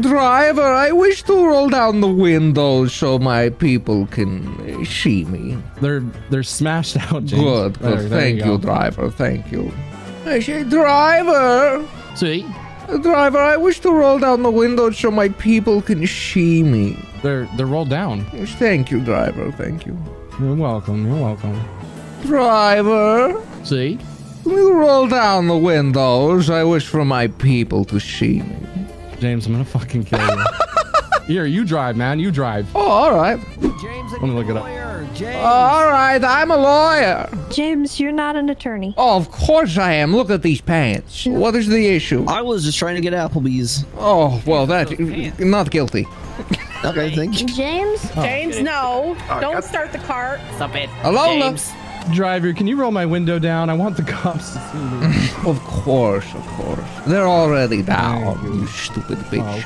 Driver, I wish to roll down the windows so my people can see me. They're they're smashed out, James. Good, good. there Thank you, go. driver. Thank you. I say, driver, See, driver, I wish to roll down the windows so my people can see me. they're they're rolled down. Thank you, driver. Thank you. You're welcome. You're welcome. Driver, See, can you roll down the windows? I wish for my people to see me. James, I'm gonna fucking kill you. Here, you drive, man. You drive. Oh, all right. James, Let me look it up. lawyer. James. Oh, all right, I'm a lawyer. James, you're not an attorney. Oh, of course I am. Look at these pants. What is the issue? I was just trying to get Applebee's. Oh, well, that not guilty. Okay, thank you. James? James, oh. no. Oh, Don't start the car. Stop it. Hello, James. Driver, can you roll my window down? I want the cops to see me. Of course, of course. They're already down, you. you stupid bitch. Oh,